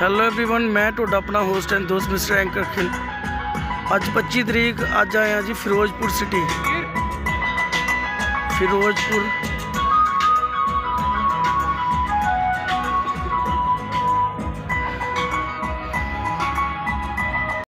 hello everyone ਮੈਂ ਤੁਹਾਡਾ ਆਪਣਾ ਹੋਸਟ ਐਂਡ ਦੋਸਤ ਮਿਸਟਰ ਐਂਕਰ ਖਿਲ ਅੱਜ 25 ਤਰੀਕ, ਅੱਜ ਆਏ ਹਾਂ ਜੀ ਫਿਰੋਜ਼ਪੁਰ ਸਿਟੀ ਫਿਰੋਜ਼ਪੁਰ